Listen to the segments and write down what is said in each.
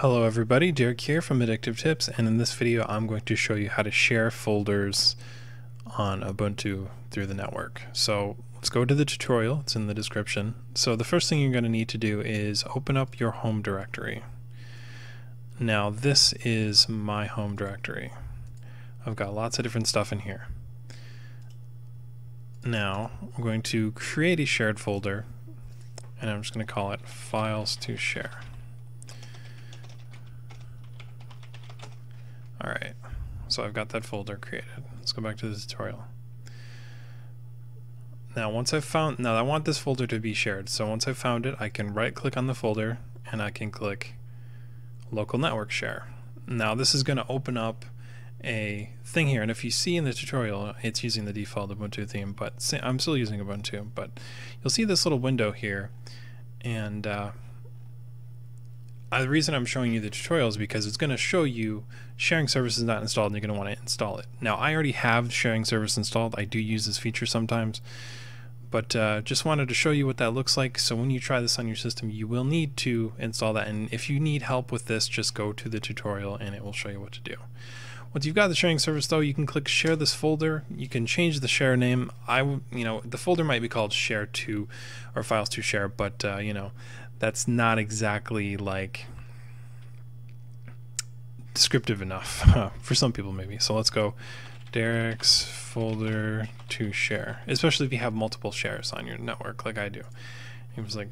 Hello everybody, Derek here from Addictive Tips and in this video I'm going to show you how to share folders on Ubuntu through the network. So let's go to the tutorial, it's in the description. So the first thing you're going to need to do is open up your home directory. Now this is my home directory. I've got lots of different stuff in here. Now I'm going to create a shared folder and I'm just going to call it files to share. Alright, so I've got that folder created. Let's go back to the tutorial. Now once I've found, now I want this folder to be shared, so once I've found it, I can right click on the folder and I can click local network share. Now this is going to open up a thing here, and if you see in the tutorial, it's using the default Ubuntu theme, but I'm still using Ubuntu, but you'll see this little window here, and uh, uh, the reason I'm showing you the tutorial is because it's going to show you sharing service is not installed and you're going to want to install it. Now I already have sharing service installed. I do use this feature sometimes, but uh, just wanted to show you what that looks like. So when you try this on your system, you will need to install that. And if you need help with this, just go to the tutorial and it will show you what to do. Once you've got the sharing service though, you can click share this folder. You can change the share name. I, you know, the folder might be called share to or files to share, but uh, you know, that's not exactly like descriptive enough for some people maybe. So let's go Derek's folder to share, especially if you have multiple shares on your network like I do. It was like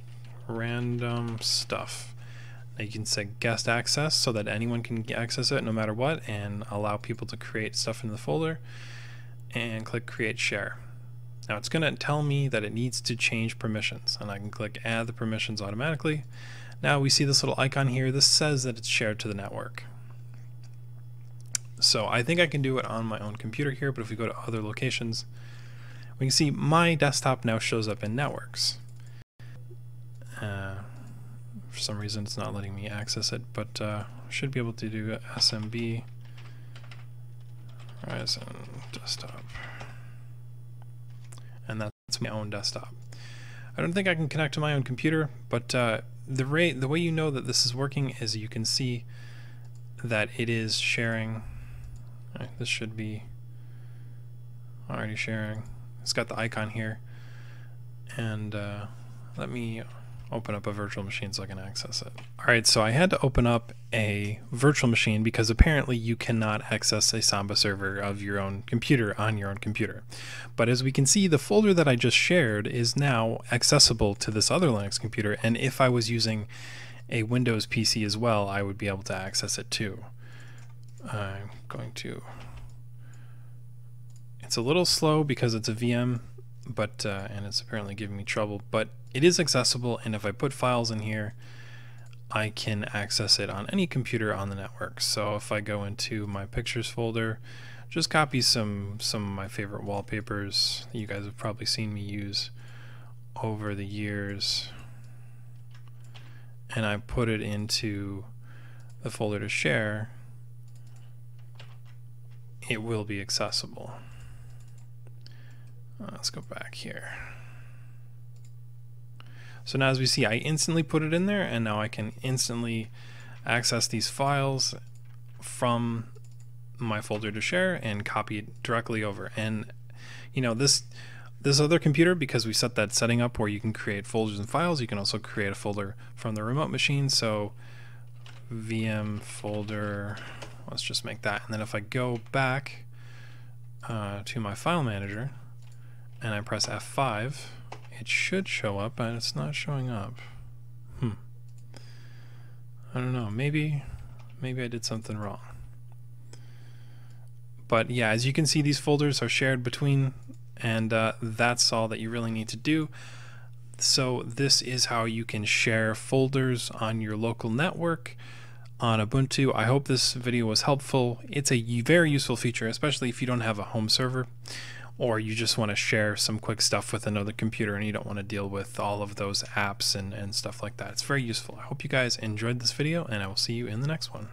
random stuff. You can set guest access so that anyone can access it no matter what and allow people to create stuff in the folder and click create share. Now it's going to tell me that it needs to change permissions and I can click add the permissions automatically. Now we see this little icon here. This says that it's shared to the network. So I think I can do it on my own computer here, but if we go to other locations, we can see my desktop now shows up in networks. For some reason it's not letting me access it, but uh, should be able to do SMB Horizon desktop and that's my own desktop. I don't think I can connect to my own computer, but uh, the, rate, the way you know that this is working is you can see that it is sharing. Right, this should be already sharing. It's got the icon here. And uh, let me open up a virtual machine so I can access it. All right, so I had to open up a virtual machine because apparently you cannot access a Samba server of your own computer on your own computer. But as we can see, the folder that I just shared is now accessible to this other Linux computer, and if I was using a Windows PC as well, I would be able to access it too. I'm going to... It's a little slow because it's a VM, but uh, and it's apparently giving me trouble, but it is accessible, and if I put files in here, I can access it on any computer on the network. So if I go into my pictures folder, just copy some some of my favorite wallpapers you guys have probably seen me use over the years and I put it into the folder to share it will be accessible let's go back here so now as we see, I instantly put it in there and now I can instantly access these files from my folder to share and copy it directly over. And you know, this this other computer, because we set that setting up where you can create folders and files, you can also create a folder from the remote machine. So VM folder, let's just make that. And then if I go back uh, to my file manager and I press F5, it should show up, but it's not showing up. Hmm. I don't know. Maybe, maybe I did something wrong. But yeah, as you can see, these folders are shared between, and uh, that's all that you really need to do. So this is how you can share folders on your local network on Ubuntu. I hope this video was helpful. It's a very useful feature, especially if you don't have a home server or you just want to share some quick stuff with another computer and you don't want to deal with all of those apps and, and stuff like that. It's very useful. I hope you guys enjoyed this video and I will see you in the next one.